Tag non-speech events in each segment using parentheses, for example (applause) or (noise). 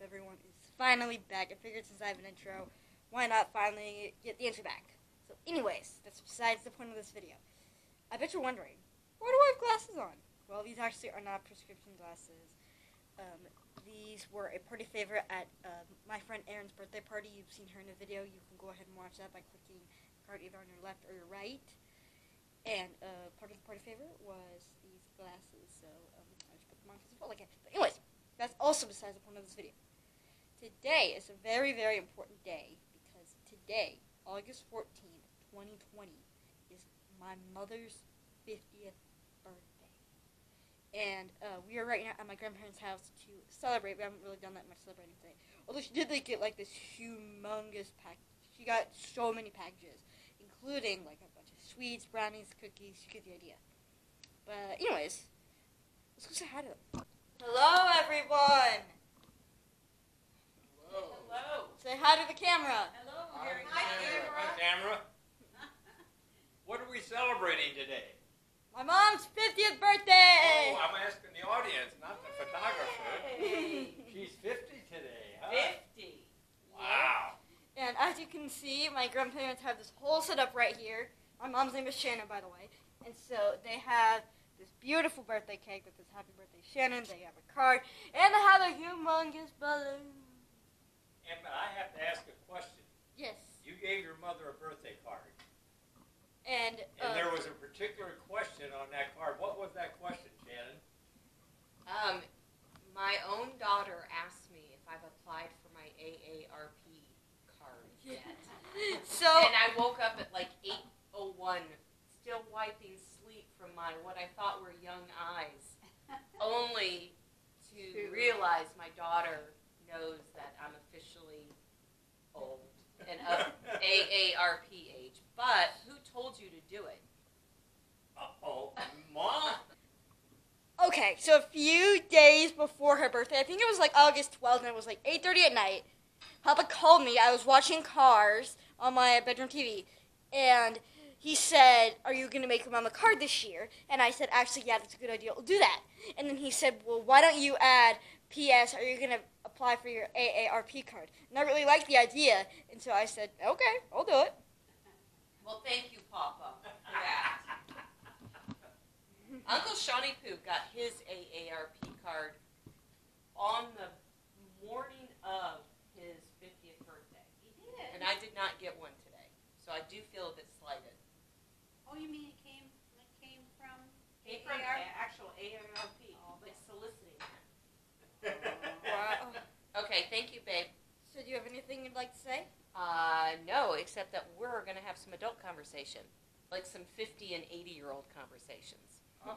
everyone? is finally back. I figured since I have an intro, why not finally get the intro back? So, anyways, that's besides the point of this video. I bet you're wondering, why do I have glasses on? Well, these actually are not prescription glasses. Um, these were a party favorite at uh, my friend Erin's birthday party. You've seen her in a video. You can go ahead and watch that by clicking the card either on your left or your right. And uh, part of the party favorite was these glasses, so um, I just put them on because I felt like it. But anyways, that's also besides the point of this video. Today is a very, very important day because today, August 14th, 2020, is my mother's 50th birthday. And uh, we are right now at my grandparents' house to celebrate. We haven't really done that much celebrating today. Although she did like, get like this humongous pack. She got so many packages, including like a bunch of sweets, brownies, cookies. You get the idea. But anyways, let's go say hi to them. Hello, everyone. Hello. Say hi to the camera. Hello. Hi, Gary. camera. Hi, camera. (laughs) What are we celebrating today? My mom's 50th birthday. Oh, I'm asking the audience, not the photographer. She's 50 today, huh? Fifty. Wow. And as you can see, my grandparents have this whole setup right here. My mom's name is Shannon, by the way. And so they have this beautiful birthday cake that says Happy Birthday Shannon. They have a card. And they have a humongous balloon. And but I have to ask a question. Yes. You gave your mother a birthday card, And, and uh, there was a particular question on that card. What was that question, Shannon? Um, my own daughter asked me if I've applied for my AARP card (laughs) yet. so, and I woke up at like 8:01, still wiping sleep from my what I thought were young eyes, (laughs) only to To- realize my daughter knows that I'm officially old and of (laughs) AARP age. But who told you to do it? Uh-oh. Mom? okay, so a few days before her birthday, I think it was like August 12th, and it was like 8.30 at night, Papa called me. I was watching Cars on my bedroom TV, and he said, "Are you going to make your mom a card this year?" And I said, "Actually, yeah, that's a good idea. We'll do that." And then he said, "Well, why don't you add P.S. Are you going to apply for your AARP card?" And I really liked the idea, and so I said, "Okay, I'll do it." Well, thank you, Papa, for that. Uncle Shawnee Poo got his AARP card on the morning of his 50th birthday. He did. And I did not get one today. So I do feel a bit slighted. Oh, you mean it came? It came from? Came from AARP? a- actual AARP, like soliciting that. Wow. Okay, thank you, babe. So, do you have anything you'd like to say? Uh, no, except that we're going to have some adult conversation. Like some 50 and 80 year old conversations. Oh.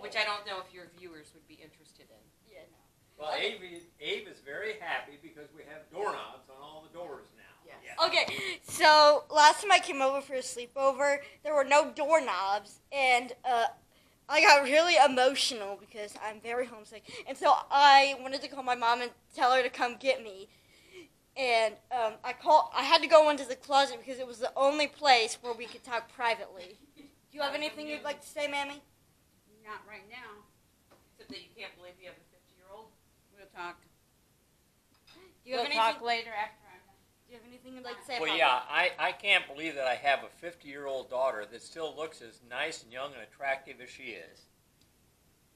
Which I don't know if your viewers would be interested in. Yeah, no. Well, Ave, Ave is very happy because we have doorknobs on all the doors now. Yes. Okay, so last time I came over for a sleepover, there were no doorknobs, and uh, I got really emotional because I'm very homesick, and so I wanted to call my mom and tell her to come get me. And um, I call. I had to go into the closet because it was the only place where we could talk privately. Do you have anything you'd like to say, Mammy? Not right now. Except that you can't believe you have a 50 year old. We'll talk. Do you have we'll anything? talk later after. Do you have anything you'd like to say? Well, Papa? yeah, I, I can't believe that I have a 50 year old daughter that still looks as nice and young and attractive as she is.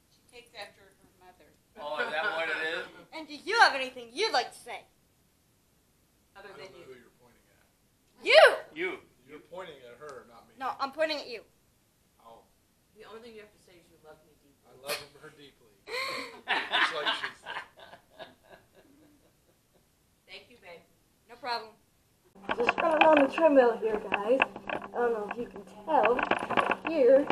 She takes after her mother. Oh, is that what it is? (laughs) And do you have anything you'd like to say? Other I than don't know you. who you're pointing at. You. You. You're pointing at her, not me. No, I'm pointing at you. Oh, The only thing you have to say is you love me deeply. I love her deeply. (laughs) Just like she said. Thank you, babe. No problem. Just running on the treadmill here, guys. I don't know if you can tell. Here,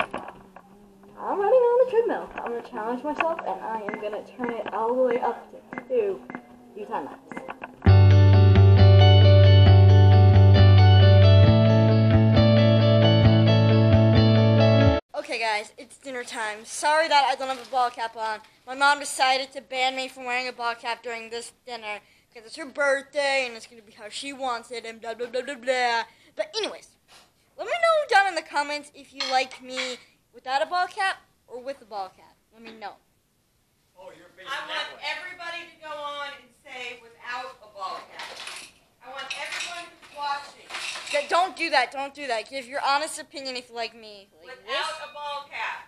I'm running on the treadmill. I'm gonna challenge myself, and I am gonna turn it all the way up to two, two time laps. Okay, guys, it's dinner time. Sorry that I don't have a ball cap on. My mom decided to ban me from wearing a ball cap during this dinner because it's her birthday and it's going to be how she wants it and blah, blah, blah, blah, blah. But, anyways, let me know down in the comments if you like me without a ball cap or with a ball cap. Let me know. Oh, you're facing I want that way. everybody to go on and say without a ball cap. I want everyone who's watching D- Don't do that. Don't do that. Give your honest opinion if you like me. Like this. without a ball cap.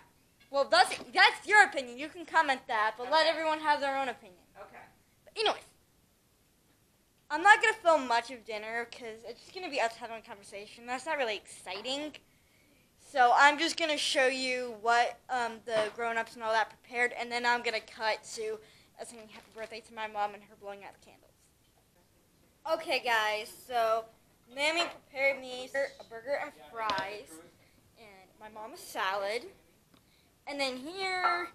Well, that's that's your opinion. You can comment that, but let everyone have their own opinion. Okay. But anyways, I'm not gonna film much of dinner because it's just gonna be us having a conversation. That's not really exciting. So I'm just gonna show you what um, the grown-ups and all that prepared, and then I'm gonna cut to us saying happy birthday to my mom and her blowing out the candles. Okay, guys. So Mammy prepared me a burger and fries, and my mom a salad, and then here,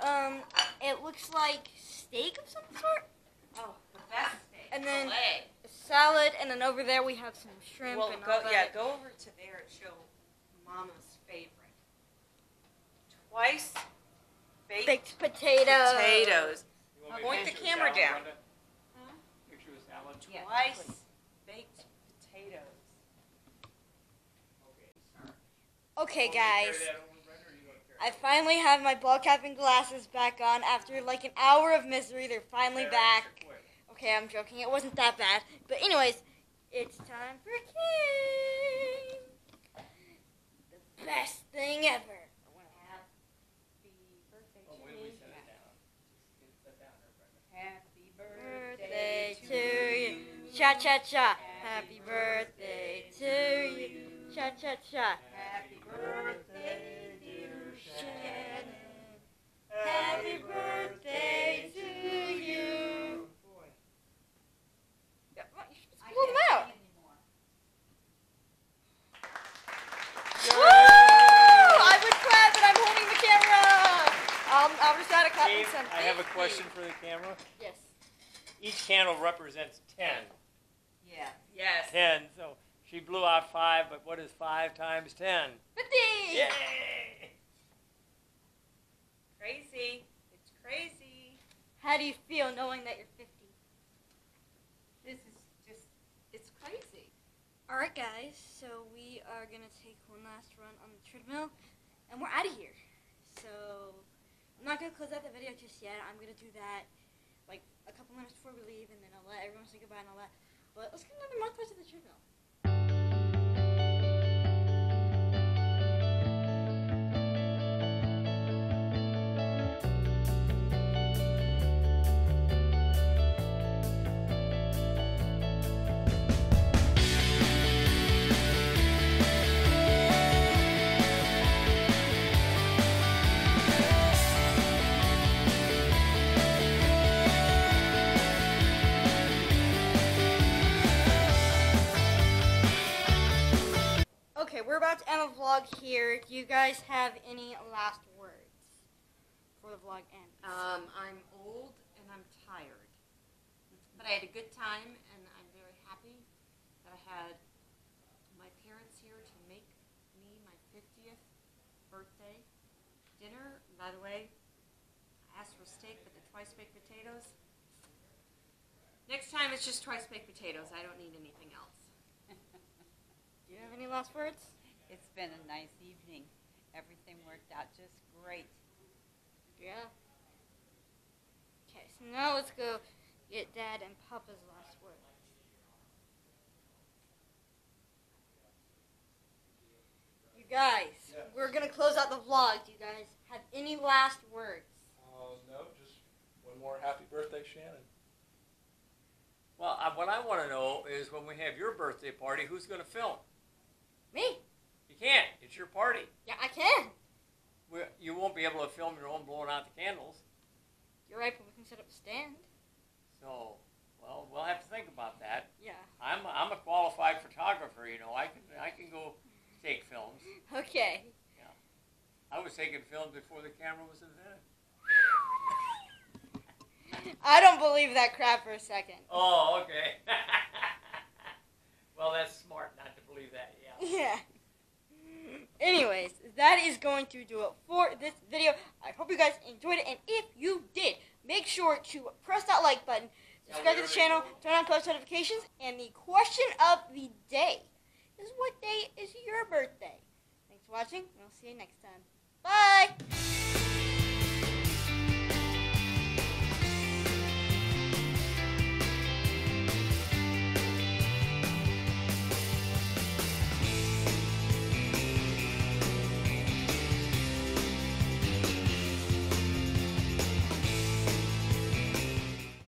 um, it looks like steak of some sort. Oh, the best. And then- Filet. a salad, and then over there we have some shrimp Well, and go, all yeah, go over to there and show Mama's favorite. Twice baked, baked potatoes. potatoes. You want Point the camera salad, down. Brenda? Picture the salad. Twice baked potatoes. Okay, Want guys, carry that over, Brenda, or you gonna carry I finally have my ball cap and glasses back on after like an hour of misery. They're finally back. Extra quick. Okay, I'm joking. It wasn't that bad. But anyways, it's time for king. The best thing ever. Happy birthday Oh, wait, we set it down. Just get it set down there, Brenda. Happy Birthday to you. Cha cha cha. Happy birthday to you. Cha cha cha. Happy birthday, dear Shannon. Happy birthday to you. Yeah, well, you should just pull them out. Woo! I would clap, but I'm holding the camera. I'll just add a clap Dave. I have a question for the camera. Yes. Each candle represents ten. Yeah. Yes. Ten, so she blew out five, but what is five times ten? Fifty. Yay! Crazy. It's crazy. How do you feel knowing that you're 50? This is just, it's crazy. All right, guys. So we are gonna take one last run on the treadmill, and we're out of here. So I'm not gonna close out the video just yet. I'm gonna do that like a couple minutes before we leave, and then I'll let everyone say goodbye and all that. But let's get another montage of the treadmill. About to end the vlog here. Do you guys have any last words before the vlog ends? Um, I'm old and I'm tired. But I had a good time and I'm very happy that I had my parents here to make me my 50th birthday dinner. By the way, I asked for steak with the twice baked potatoes. Next time it's just twice baked potatoes. I don't need anything else. (laughs) Do you have any last words? It's been a nice evening. Everything worked out just great. Yeah. Okay, so now let's go get Dad and Papa's last words. You guys, Yes. we're gonna close out the vlog. Do you guys have any last words? Uh, no, just one more happy birthday, Shannon. Well, I, what I want to know is when we have your birthday party, who's going to film? Me? Can't. It's your party. Yeah, I can. We, you won't be able to film your own blowing out the candles. You're right, but we can set up a stand. So, well, we'll have to think about that. Yeah. I'm I'm a qualified photographer. You know, I can I can go take films. (laughs) Okay. Yeah. I was taking films before the camera was invented. (laughs) I don't believe that crap for a second. Oh, okay. (laughs) well, that's smart not to believe that. Yeah. Yeah. Anyways, that is going to do it for this video. I hope you guys enjoyed it, and if you did, make sure to press that like button, subscribe to the channel, turn on post notifications, and the question of the day is what day is your birthday? Thanks for watching, and I'll see you next time. Bye!